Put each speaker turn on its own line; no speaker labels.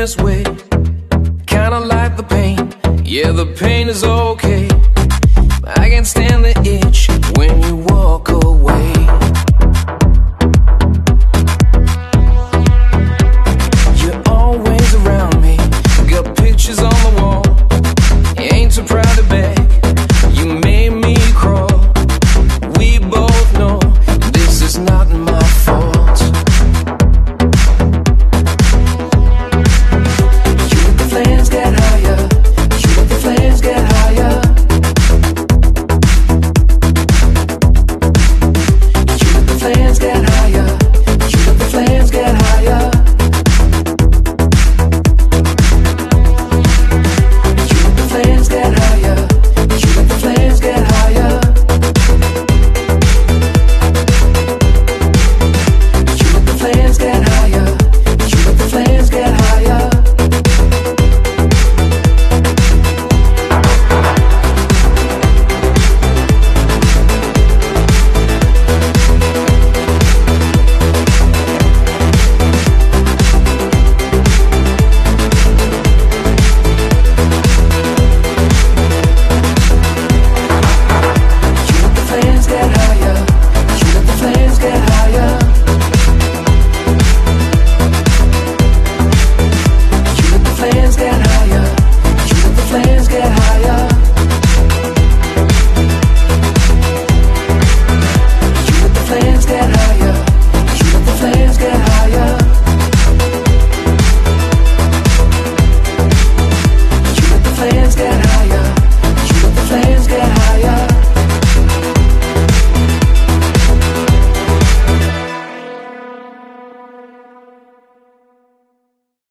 this way. Kinda like the pain, yeah, the pain is okay. I can't stand the itch when you hands get higher.